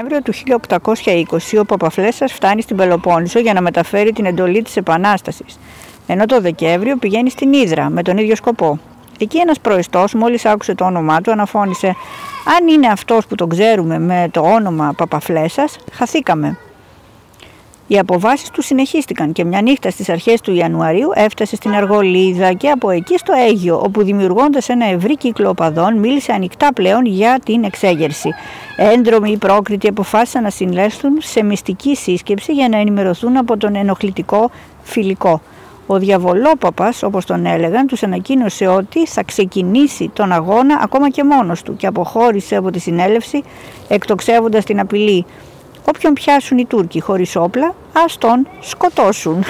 Νοέμβριο του 1820 ο Παπαφλέσσας φτάνει στην Πελοπόννησο για να μεταφέρει την εντολή της Επανάστασης, ενώ το Δεκέμβριο πηγαίνει στην Ήδρα με τον ίδιο σκοπό. Εκεί ένας προεστός μόλις άκουσε το όνομά του αναφώνησε «Αν είναι αυτός που τον ξέρουμε με το όνομα Παπαφλέσσας, χαθήκαμε». Οι αποβάσεις τους συνεχίστηκαν και μια νύχτα στις αρχές του Ιανουαρίου έφτασε στην Αργολίδα και από εκεί στο Αίγιο, όπου δημιουργώντας ένα ευρύ κύκλο οπαδών μίλησε ανοιχτά πλέον για την εξέγερση. Έντρομοι ή πρόκριτοι αποφάσισαν να συνέλθουν σε μυστική σύσκεψη για να ενημερωθούν από τον ενοχλητικό φιλικό. Ο διαβολόπαπας, όπως τον έλεγαν, τους ανακοίνωσε ότι θα ξεκινήσει τον αγώνα ακόμα και μόνος του και αποχώρησε από τη συνέλευση εκτοξεύοντας την απειλή Όποιον πιάσουν οι Τούρκοι χωρίς όπλα, ας τον σκοτώσουν.